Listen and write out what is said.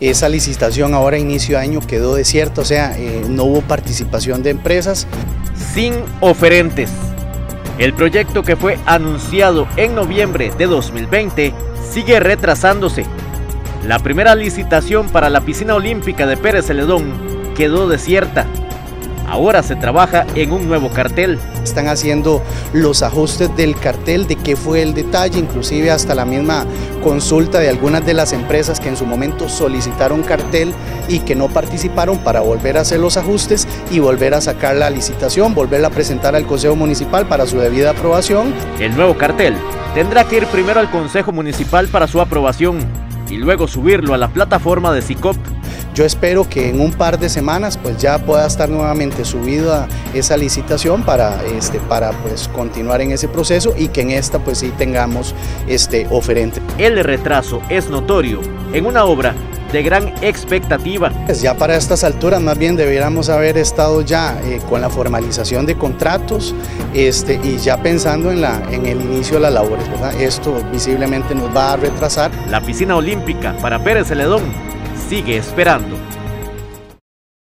Esa licitación ahora a inicio de año quedó desierta, o sea, eh, no hubo participación de empresas. Sin oferentes. El proyecto que fue anunciado en noviembre de 2020 sigue retrasándose. La primera licitación para la piscina olímpica de Pérez Celedón quedó desierta. Ahora se trabaja en un nuevo cartel. Están haciendo los ajustes del cartel, de qué fue el detalle, inclusive hasta la misma consulta de algunas de las empresas que en su momento solicitaron cartel y que no participaron para volver a hacer los ajustes y volver a sacar la licitación, volverla a presentar al Consejo Municipal para su debida aprobación. El nuevo cartel tendrá que ir primero al Consejo Municipal para su aprobación y luego subirlo a la plataforma de SICOP yo espero que en un par de semanas pues ya pueda estar nuevamente subida esa licitación para, este, para pues continuar en ese proceso y que en esta pues sí tengamos este oferente. El retraso es notorio en una obra de gran expectativa. Pues ya para estas alturas más bien deberíamos haber estado ya eh, con la formalización de contratos este, y ya pensando en, la, en el inicio de las labores. ¿verdad? Esto visiblemente nos va a retrasar. La piscina olímpica para Pérez Celedón sigue esperando.